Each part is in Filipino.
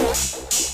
き!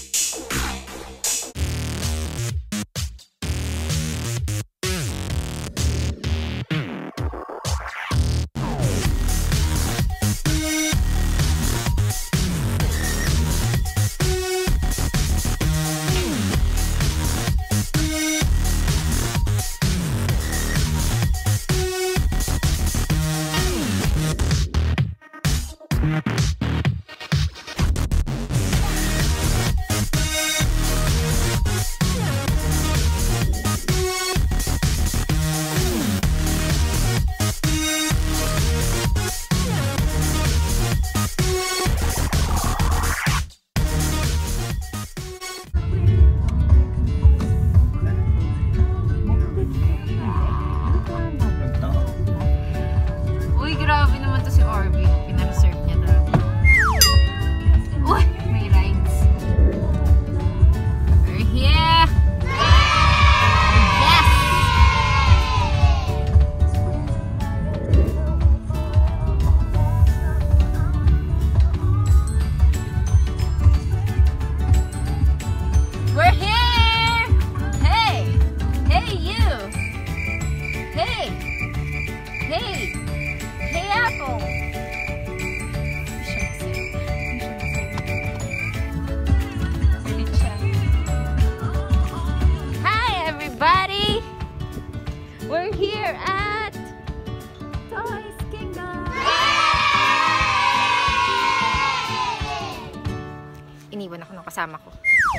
Kasama ko.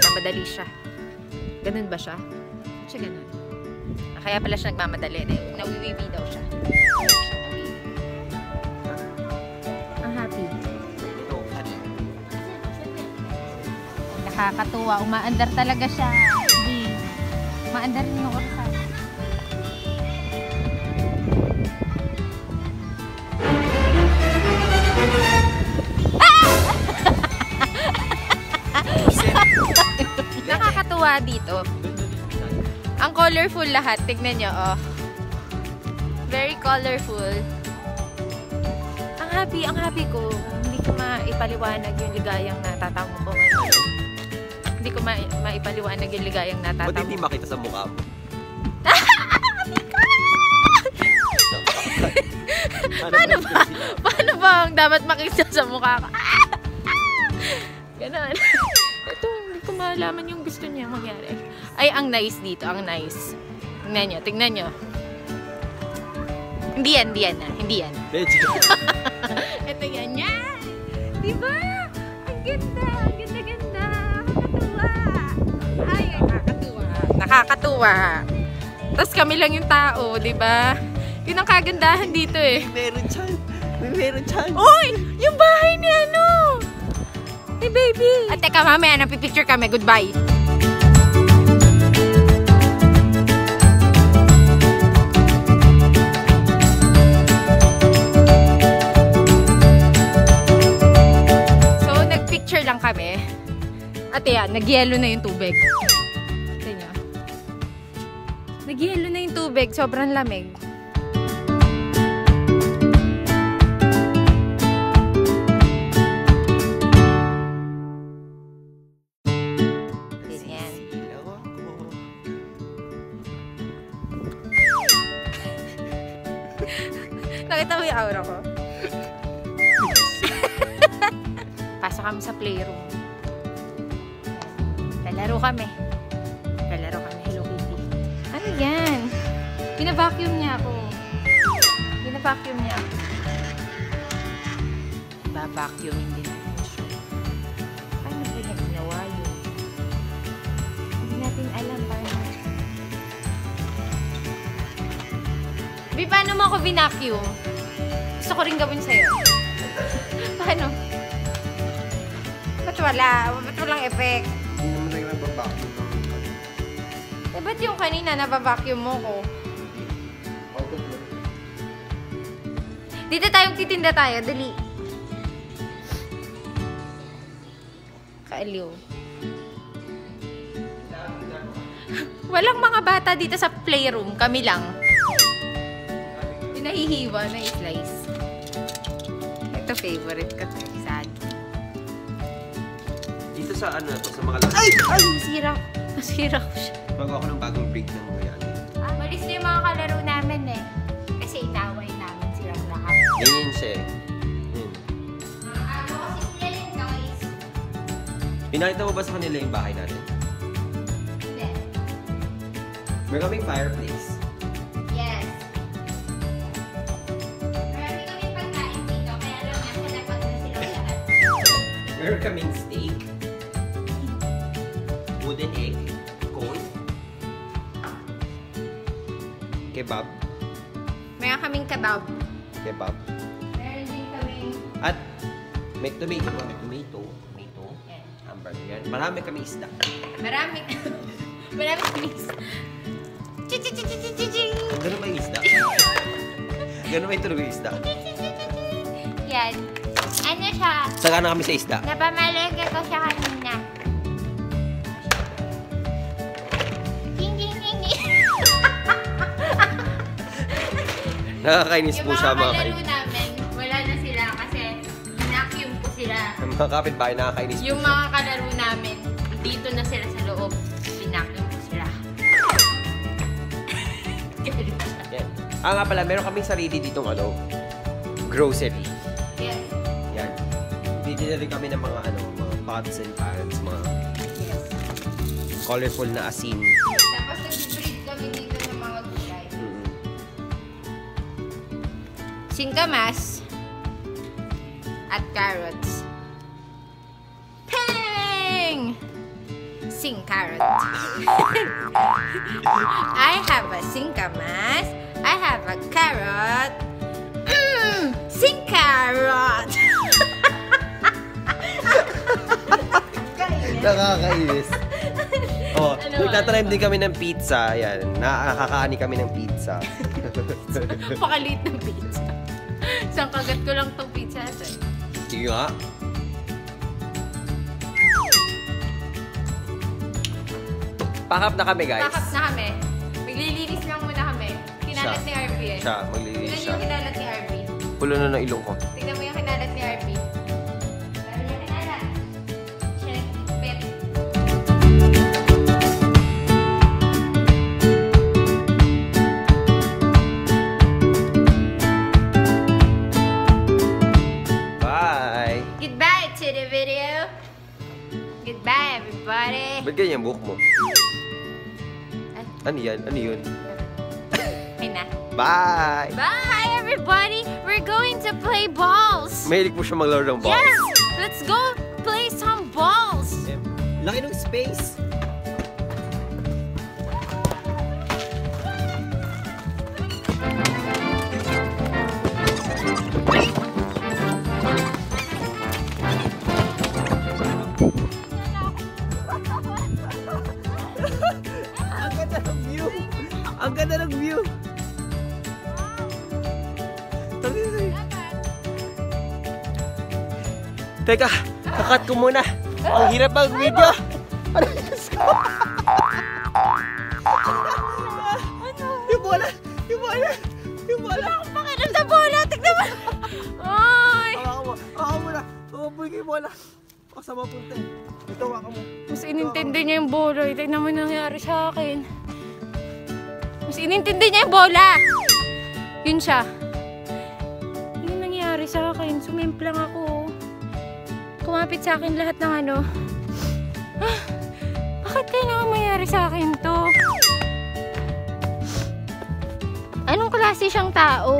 Mamadali siya. Ganun ba siya? Ba't siya ganun? Ah, Kaya pala siya nagmamadali. Na- Nawiwiwi daw siya. Ang happy. Nakakatuwa. Umaandar talaga siya. Hindi. Umaandar yung oras. Nakakatuwa dito. Ang colorful lahat. Tignan nyo, oh. Very colorful. Ang happy, ang happy ko. Hindi ko maipaliwanag yung ligayang natatango ko. Hindi ko ma- maipaliwanag yung ligayang Ba't natatango hindi makita sa mukha mo? Paano ba? Paano ba ang dapat makita sa mukha ko? Ganon. Malaman yung gusto niya mangyari. Ay, ang nice dito. Ang nice. Tingnan nyo, tingnan nyo. Hindi yan, hindi yan na. Hindi yan. Ito yan, yan! Diba? Ang ganda, ang ganda-ganda. Nakakatuwa. Ay, nakakatuwa. Nakakatuwa. Tapos kami lang yung tao, di ba? Yun ang kagandahan dito eh. meron. May meron dyan. Uy! Yung bahay ni ano! Ni baby! At teka, mamaya, napipicture kami. Goodbye! So, nagpicture lang kami. At yan, nagyelo na yung tubig. Tingnan nyo. Nagyelo na yung tubig. Sobrang lamig. Kami sa playroom. Lalaro kami. Lalaro kami Hello Kitty. Ano yan? Bina-vacuum niya ako. Bina-vacuum niya ako. Ba-vacuumin din siya. Paano ba niya ginawa yun? Hindi natin alam paano. Bi, paano mo ako binacuum? Gusto ko rin gawin sa'yo. paano? Wala? Ba't walang effect? Hindi naman tayo nagbabacuum ng Eh, ba't yung kanina nabavacuum mo ko? out of luck. Dito tayong titinda tayo. Dali. Kaaliw. Walang mga bata dito sa playroom. Kami lang. Yung nahihiwa na i-slice. Ito favorite ko. Sa ano to, sa mga Ay! Ay! Nasira ko. Nasira ko siya. Bago ako ng bagong break ng yan. Malis na yung mga kalaro namin eh. Kasi inaway namin silang lahat. Ganyan siya eh. Yun. Ano kasi sila yung guys? Pinakita mo ba sa kanila yung bahay natin? Hindi. Meron kaming fireplace. Yes. Marami Kebab. Meron kaming kebab. Kebab. Meron din kaming... At may tomato? May tomato. Tomato. Yan. Hamburger. Marami kami isda. Marami... Marami kaming... Chi-chi-chi-chi-chi-chi! Ganun ba yung isda? Ganun ba yung tuloy yung isda? Yan. Ano siya? Saka na kami sa isda. Napamalengke ko siya kanina. Nakakainis Yung po mga siya mga kaibigan. namin, wala na sila kasi inakyum ko sila. Ang mga kapitbahay nakakainis po Yung mga kalaro namin, dito na sila sa loob. Pinakyum ko sila. Yan. Ah nga pala, meron kaming sarili ditong ano, grocery. yes. Yan. Dito na rin kami ng mga ano, mga pots and pans, mga Yes. colorful na asin. Singkamas at carrots. Pang! Sing carrot. I have a singkamas. I have a carrot. Mmm! Sing carrot! Nakakainis. oh, Ano, nagtatrime din kami ng pizza. Yan, nakakaani kami ng pizza. Pakaliit ng pizza. Isang kagat ko lang tong pizza. Sige nga. Pakap na kami, guys. Nakap na kami. Maglilinis lang muna kami. Kinalat ni RP eh. Siya, maglilinis Tignan siya. yung kinalat ni RP. Pulo na ng ilong ko. Tignan mo yung kinalat ni RP. Ganyan buhok mo? Ay, Ano yan? Ano yun? okay na. Bye! Bye everybody. We're going to play balls. Mahilig po siya maglaro ng balls. Yes! Let's go play some balls. Laki ng space! Ganda ng view! Teka, kakat ko muna. Ang hirap mag video. Ano Diyos ko? Yung bola! Yung bola! Yung bola! Pakiram sa bola. Tignan mo. Ay! Hawakan mo! Hawakan mo na! Tumapoy yung bola! Kasama punta eh. Ito, hawakan mo. Mas inintindi niya yung bola. Tignan mo yung nangyari sa akin. Inintindi niya yung bola. Yun siya. Yun yung nangyari sa akin. Sumimplang ako. Kumapit sa akin lahat ng ano. Ah, bakit kailangan mangyari sa akin to? Anong klase siyang tao?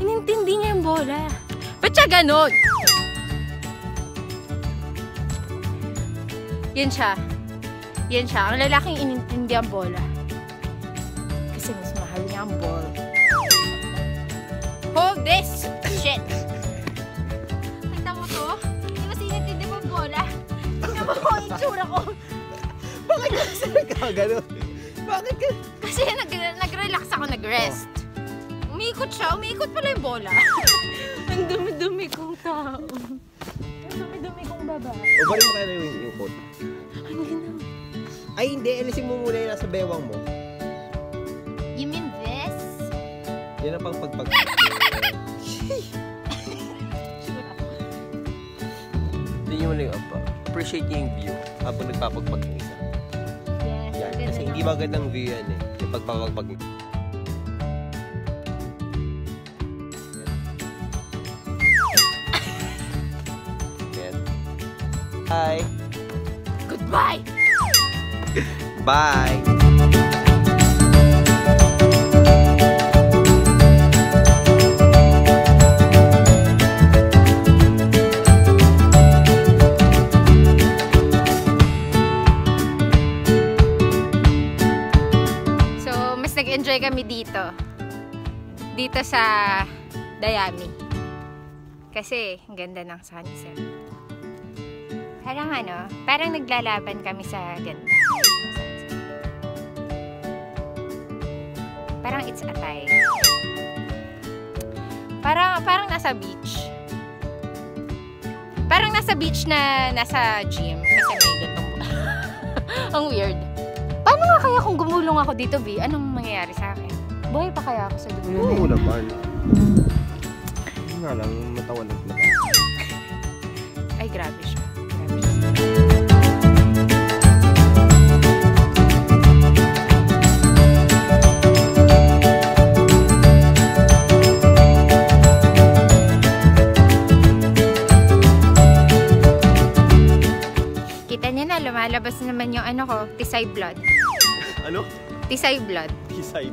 Inintindi niya yung bola. Ba't siya ganon? Yan siya. Yan siya. Ang lalaking inintindi ang bola. Kasi ball. Hold this! Shit! Kita mo to? Di ba sinintindi mo bola? Tingnan mo ang itsura ko. Bakit kasi nagkaganon? Bakit ka? Kasi nag nag-relax ako, nag-rest. Umiikot siya. Umiikot pala yung bola. ang dumi-dumi kong tao. Ang dumi-dumi kong babae. O balik mo kaya na yung, yung coat. Ano ginawa? Ay hindi, alisin mo muna yung nasa bewang mo. Yan ang pang pagpag... Tingnan mo na yung apa. Appreciate niyo yung view habang nagpapagpag ng isa. Yes. Yan. Kasi hindi magandang view yan eh. Yung pagpapagpag. Yan. Bye. Goodbye! Bye. Kami dito. Dito sa Dayami. Kasi, ang ganda ng sunset. Parang ano, parang naglalaban kami sa ganda. Parang it's a tie. Parang, parang nasa beach. Parang nasa beach na nasa gym. Kasi may gantong Ang weird. Paano nga kaya kung gumulong ako dito, B? Anong mangyayari sa akin? Buhay pa kaya ako sa dulo? Oo naman. Hindi nga lang, matawalag na. Ay, grabe siya. Grabe siya. Kita niyo na, lumalabas naman yung ano ko, tisay blood. Ano? Tisay blood. Kisay.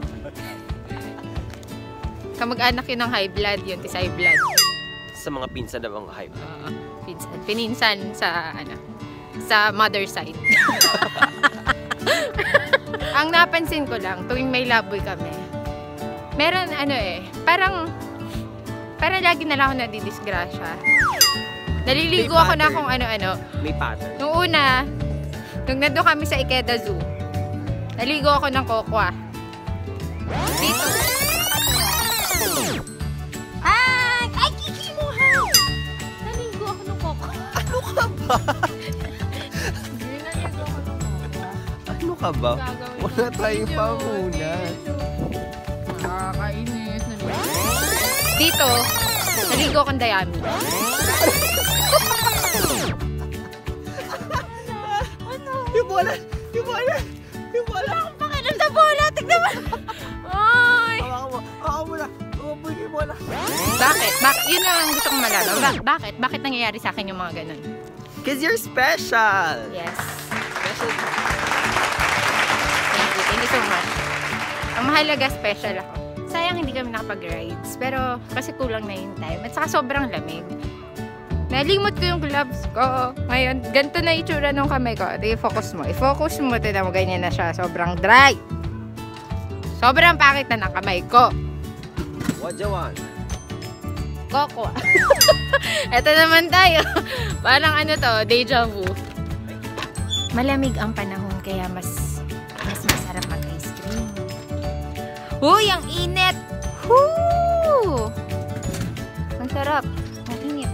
Kamag-anak yun ng high blood, yun, tisay blood. Sa mga pinsan na mga hype. Oo. pinsan. Pininsan sa, ano, sa mother side. Ang napansin ko lang, tuwing may laboy kami, meron ano eh, parang, parang lagi na lang ako nadidisgrasya. Naliligo ako na kung ano-ano. May pattern. Nung una, nung nandun kami sa Ikeda Zoo, naligo ako ng kokwa. Dito. Ano ka ba? Wala ng tayong pamunas. Nakakainis. Dito, naligo akong dayami. Yung bola! Yung bola! Yung bola! Pakinom sa bola, tignan mo. Ay! Hawakan mo! Hawakan mo na! Hawakan mo! Bakit? Bakit? Yun lang ang gusto kong malaman. Ba- bakit? Bakit nangyayari sa akin yung mga ganun? Cause you're special! Yes. Special. Thank you. Thank you so much. Ang mahalaga, special ako. Sayang hindi kami nakapag-rides. Pero kasi kulang na yung time. At saka sobrang lamig. Nalimot ko yung gloves ko. Ngayon, ganito na itsura ng kamay ko. Ito, i-focus mo. I-focus mo. Tignan mo, ganyan na siya. Sobrang dry. Sobrang pakit na ng kamay ko. What you want? Coco. Ito naman tayo. Parang ano to, deja vu. Malamig ang panahon kaya mas mas masarap mag-ice cream. Uy, ang init! Woo! Ang sarap. Ang init.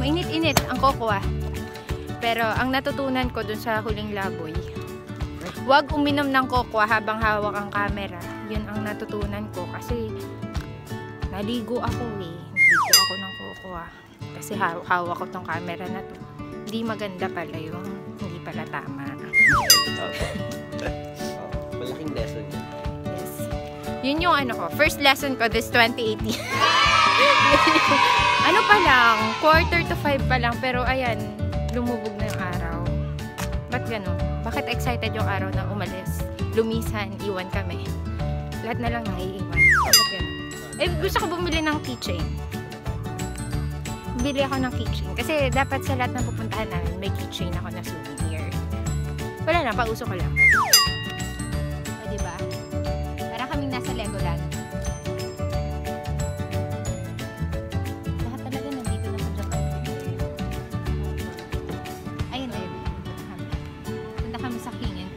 Mainit-init ang coco ah. Pero ang natutunan ko dun sa huling laboy, huwag uminom ng coco habang hawak ang camera. Yun ang natutunan ko kasi naligo ako eh. Naligo ako ng coco ah. Kasi ha- hawak ko tong camera na to. Hindi maganda pala yung hindi pala tama. Malaking lesson yun. Yes. Yun yung ano ko, first lesson ko this 2018. ano pa lang, quarter to five pa lang, pero ayan, lumubog na yung araw. Ba't ganun? Bakit excited yung araw na umalis? Lumisan, iwan kami. Lahat na lang naiiwan. Bakit ganun? Eh, gusto ko bumili ng keychain. Bili ako ng keychain. Kasi dapat sa lahat ng pupuntahan namin, may keychain ako na souvenir. Wala lang, pauso ko lang. O, diba? Parang kaming nasa Legoland. Lahat talaga nandito na sa Japan. Ayun. Punta kami. Punta kami sa King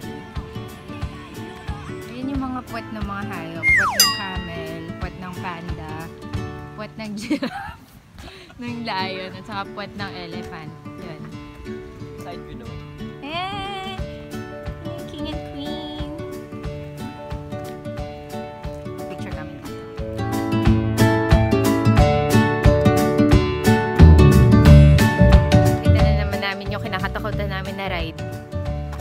and yung mga puwet ng mga hayop. Puwet ng camel, puwet ng panda, puwet ng giraffe, ng lion at saka puwet ng elephant. Yun. Side view naman. Eh! King Queen! Picture kami pa. Kita naman namin yung kinakatakutan namin na ride.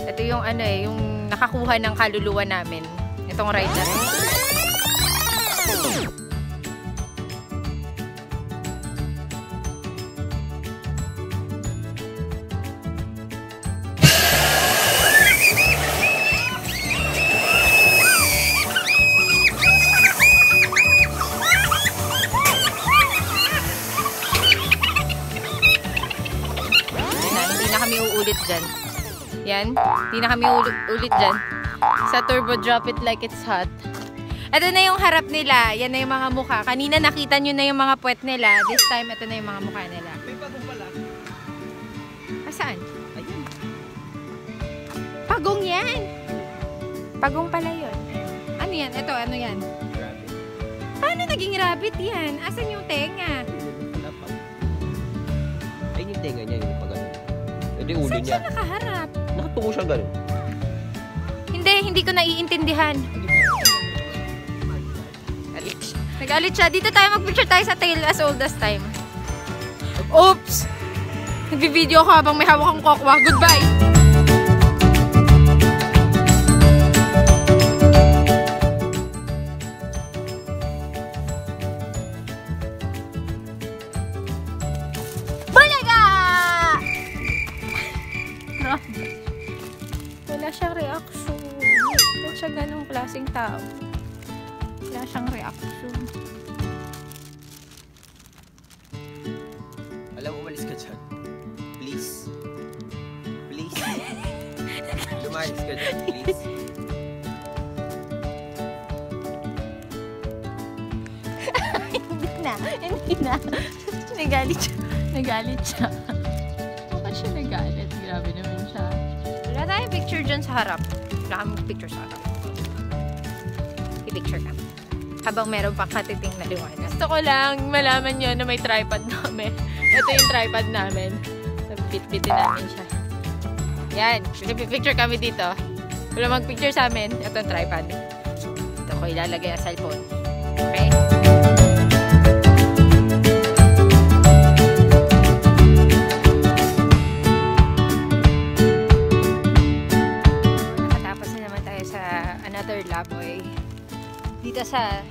Ito yung ano eh, yung nakakuha ng kaluluwa namin. Itong ride na rin. Hindi na kami ulit, ulit dyan. Sa turbo drop it like it's hot. Ito na yung harap nila. Yan na yung mga mukha. Kanina nakita nyo na yung mga puwet nila. This time, ito na yung mga mukha nila. May pagong pala. Asaan? Ayun. Pagong yan! Pagong pala yun. Ano yan? Ito, ano yan? Grabe. Paano naging rabbit yan? Asan yung tenga? Ayun yung tenga niya, yung pag ano. Hindi ulo Saan niya. siya nakaharap? Nakatungo siya gano'n. Hindi, hindi ko naiintindihan. Galit siya. Nagalit siya. Dito tayo mag-picture tayo sa tail as old as time. Oops! Nagbi-video ko habang may hawak kang kokwa. Goodbye! Klaseng tao? Wala siyang reaction. Alam, umalis ka dyan. Please. Please. Lumayas ka dyan, please. hindi na. Hindi na. nagalit siya. Nagalit siya. Bakit siya nagalit? Grabe naman siya. Wala tayong picture dyan sa harap. Wala kami picture sa harap. I-picture ka. Habang meron pang katiting na liwanag. Gusto ko lang malaman nyo na may tripod namin. Ito yung tripod namin. Bit-bitin namin siya. Yan. Picture kami dito. Wala mag-picture sa amin. Ito yung tripod. Ito ko ilalagay ang cellphone. Sa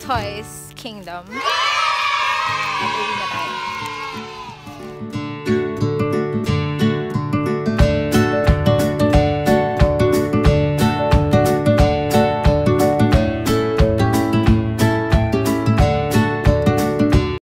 Toys Kingdom. At uwi na